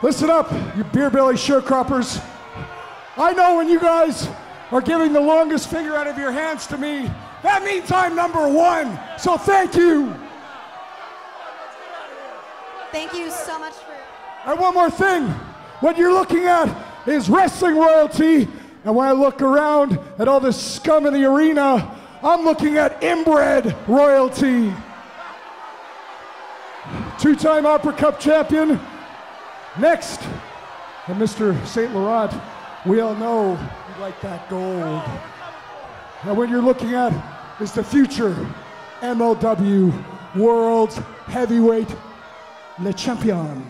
Listen up, you beer belly sharecroppers. I know when you guys are giving the longest finger out of your hands to me, that means I'm number one. So thank you. Thank you so much for. And one more thing. What you're looking at is wrestling royalty. And when I look around at all this scum in the arena, I'm looking at inbred royalty. Two time Opera Cup champion. Next, and Mr. St. Laurent, we all know you like that gold. And what you're looking at is the future MLW World Heavyweight Le Champion.